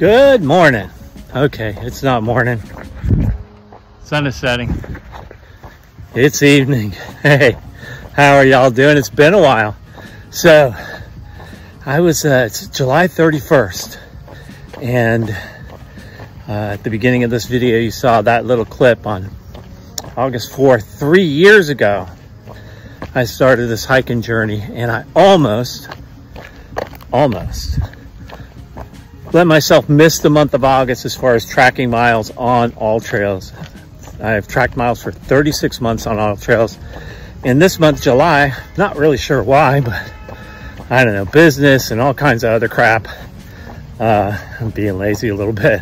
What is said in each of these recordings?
Good morning. Okay, it's not morning. Sun is setting. It's evening. Hey, how are y'all doing? It's been a while. So, I was, uh, it's July 31st, and uh, at the beginning of this video, you saw that little clip on August 4th, three years ago. I started this hiking journey, and I almost, almost let myself miss the month of August as far as tracking miles on AllTrails. I've tracked miles for 36 months on AllTrails. In this month, July, not really sure why, but I don't know, business and all kinds of other crap. Uh, I'm being lazy a little bit.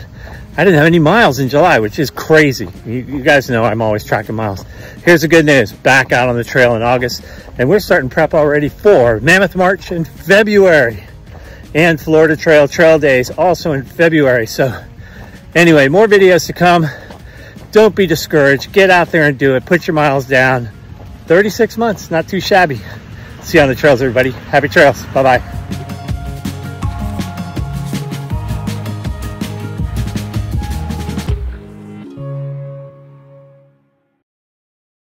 I didn't have any miles in July, which is crazy. You, you, guys know I'm always tracking miles. Here's the good news, back out on the trail in August, and we're starting prep already for Mammoth March in February and Florida Trail Trail Days also in February. So anyway, more videos to come. Don't be discouraged. Get out there and do it. Put your miles down. 36 months, not too shabby. See you on the trails, everybody. Happy trails. Bye-bye.